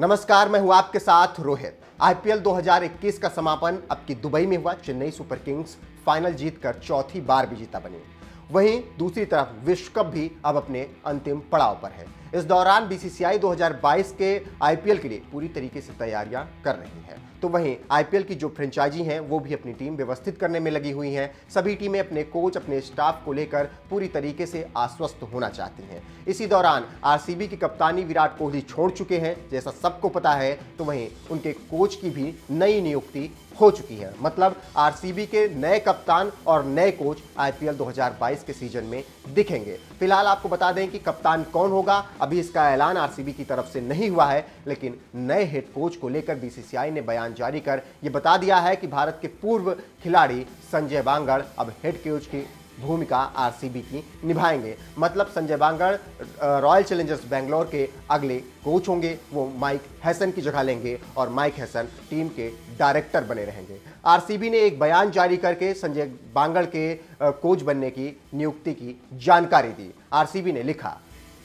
नमस्कार, मैं हूँ आपके साथ रोहित। आईपीएल 2021 का समापन अब की दुबई में हुआ। चेन्नई सुपर किंग्स फाइनल जीतकर चौथी बार विजेता बनी। वहीं दूसरी तरफ़ विश्व कप भी अब अपने अंतिम पड़ाव पर है। इस दौरान बीसीसीआई 2022 के आईपीएल के लिए पूरी तरीके से तैयारियाँ कर रही है। तो वहीं आईपीएल की जो फ्रेंचाइजी हैं, वो भी अपनी टीम व्यवस्थित करने में लगी हुई हैं। सभी टीमें अपने कोच, अपने स्टाफ को लेकर पूरी तरीके से आश्वस्त होना चाहती हैं। इसी दौरान आरसीबी की कप्तानी विराट कोहली छोड़ चुके हैं, जैसा सबको पता है। तो वहीं उनके कोच की भी नई नियुक्ति हो चुकी है। मतलब आरसीबी के नए कप्तान और नए कोच आईपीएल 2022 के सीज़न में दिखेंगे। फ़िलहाल आपको बता दें कि कप्तान कौन होगा, अभी इसका ऐलान आरसीबी की तरफ़ से नहीं हुआ है, लेकिन नए हेड कोच को लेकर बीसीसीआई ने बयान जारी कर यह बता दिया है कि भारत के पूर्व खिलाड़ी संजय बांगड़ अब हेड कोच की भूमिका आरसीबी की निभाएँगे। मतलब संजय बांगड़ रॉयल चैलेंजर्स बेंगलोर के अगले कोच होंगे। वो माइक हैसन की जगह लेंगे और माइक हैसन टीम के डायरेक्टर बने रहेंगे। आरसीबी ने एक बयान जारी करके संजय बांगड़ के कोच बनने की नियुक्ति की जानकारी दी। आरसीबी ने लिखा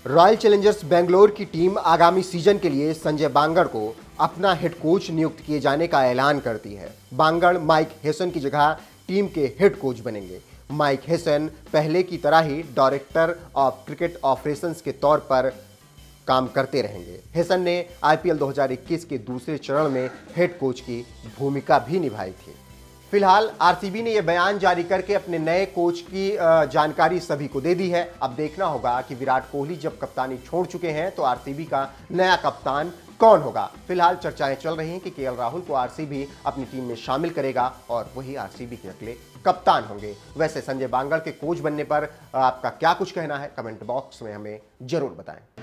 रॉयल चैलेंजर्स बेंगलोर की टीम आगामी सीज़न के लिए संजय बांगड़ को अपना हेड कोच नियुक्त किए जाने का ऐलान करती है। बांगड़ माइक हेसन की जगह टीम के हेड कोच बनेंगे। माइक हेसन पहले की तरह ही डायरेक्टर ऑफ़ क्रिकेट ऑपरेशंस के तौर पर काम करते रहेंगे। हेसन ने आईपीएल 2021 के दूसरे चरण में हेड कोच की भूमिका भी निभाई थी। फ़िलहाल आरसीबी ने यह बयान जारी करके अपने नए कोच की जानकारी सभी को दे दी है। अब देखना होगा कि विराट कोहली जब कप्तानी छोड़ चुके हैं तो आरसीबी का नया कप्तान कौन होगा? फ़िलहाल चर्चाएँ चल रही हैं कि केएल राहुल को आरसीबी अपनी टीम में शामिल करेगा और वही आरसीबी के अगले कप्तान होंगे। वैसे संजय बांगड़ के कोच बनने पर आपका क्या कुछ कहना है? कमेंट बॉक्स में हमें ज़रूर बताएँ।